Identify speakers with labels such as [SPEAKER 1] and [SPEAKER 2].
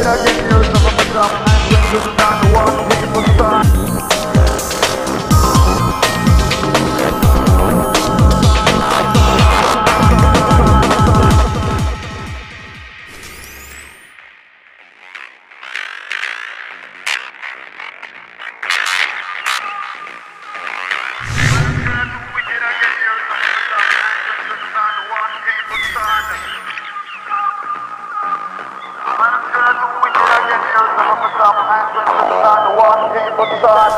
[SPEAKER 1] Beyler geliyoruz kafamız rahat Ayaklarımızdan Washington, put the sign.